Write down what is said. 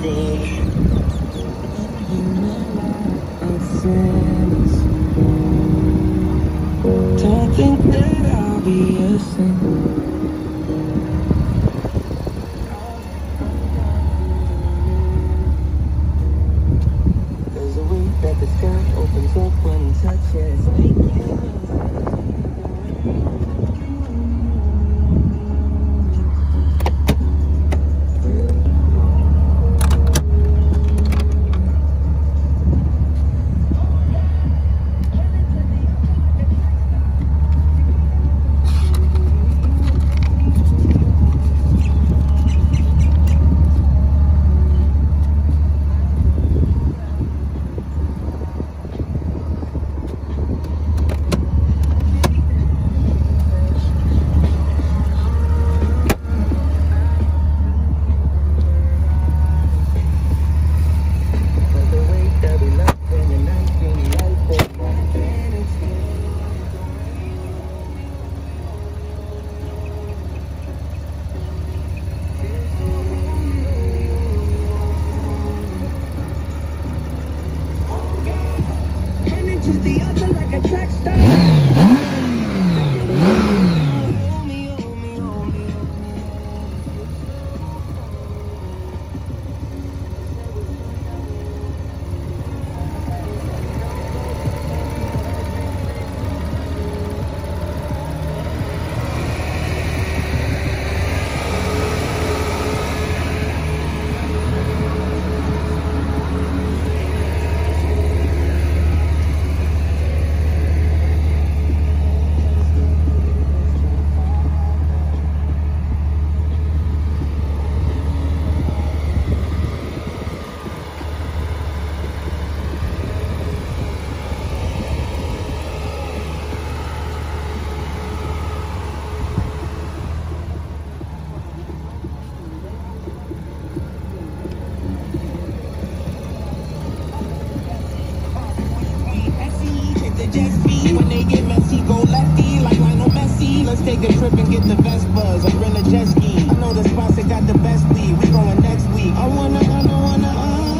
Don't think that I'll be a saint. To the other like a track star. go lefty, like Lionel Messi. Let's take a trip and get the best Vespas or rent a jet ski. I know the spots that got the best weed. We going next week. I wanna, I wanna, I wanna. Uh.